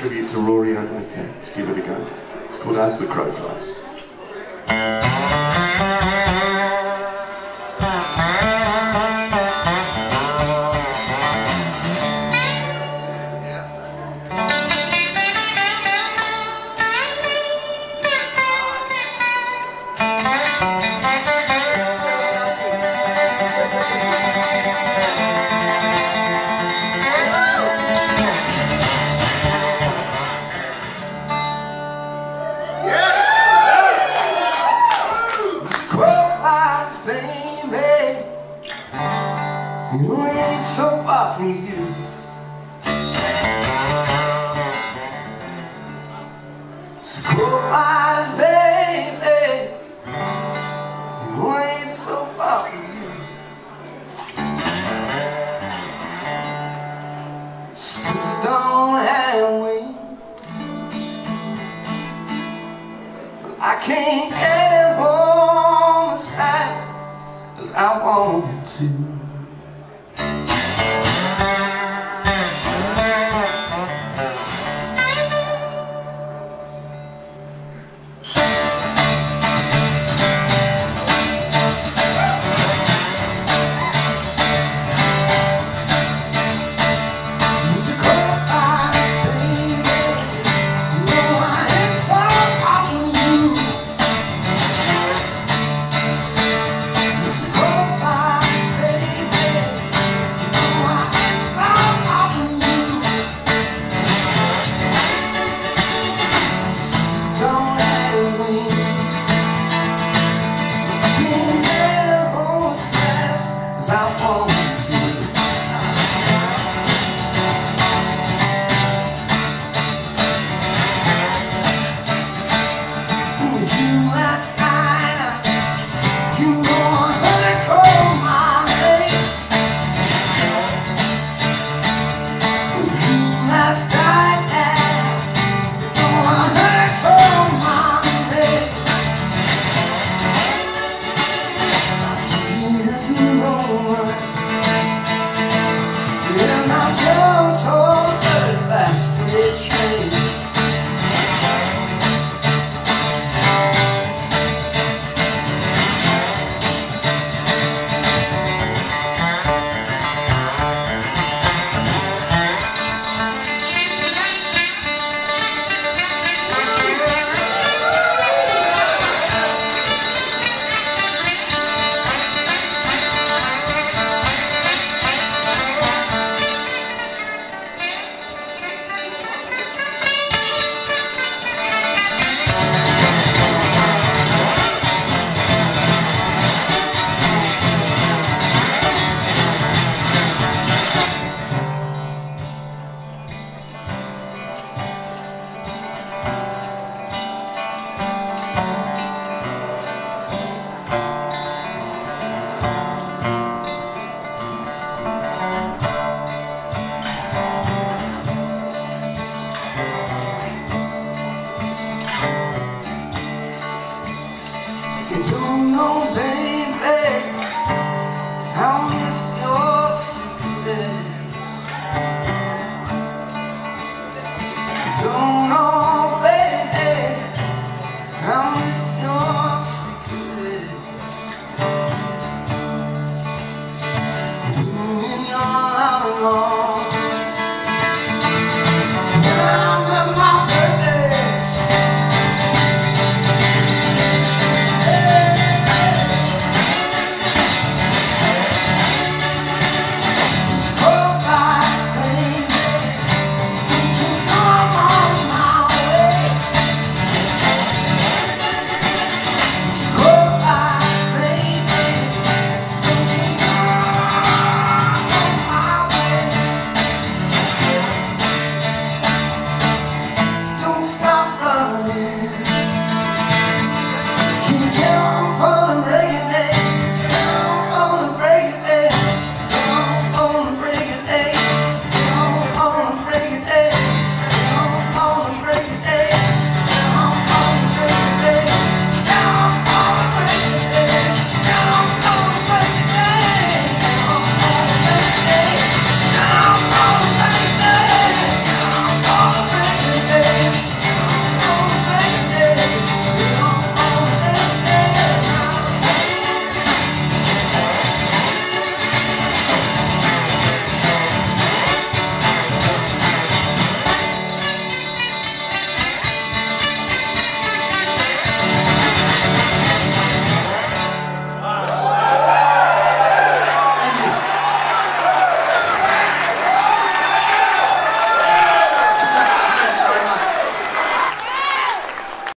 tribute to Rory I'd like to, to give it a go. It's called As the Crow Flies. You ain't so far from here. don't know that.